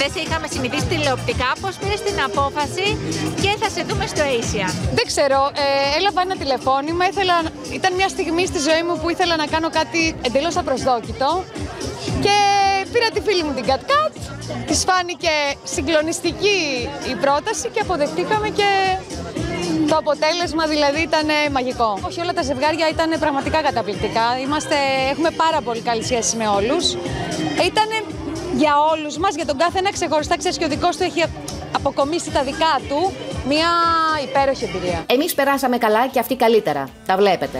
Δεν σε είχαμε συνηθίσει τηλεοπτικά. Πώ πήρες την απόφαση και θα σε δούμε στο Asian. Δεν ξέρω, ε, έλαβα ένα τηλεφώνημα. Ήθελα, ήταν μια στιγμή στη ζωή μου που ήθελα να κάνω κάτι εντελώς απροσδόκητο. Και πήρα τη φίλη μου την Cat Cat. Της φάνηκε συγκλονιστική η πρόταση και αποδεχτήκαμε και το αποτέλεσμα δηλαδή ήταν μαγικό. Όχι όλα τα ζευγάρια ήταν πραγματικά καταπληκτικά. Είμαστε, έχουμε πάρα πολύ καλή σχέση με όλους. Ήταν για όλους μας, για τον κάθε ένα ξεχωριστά, ξέρεις και ο δικός του έχει αποκομίσει τα δικά του, μια υπέροχη εμπειρία. Εμείς περάσαμε καλά και αυτοί καλύτερα. Τα βλέπετε.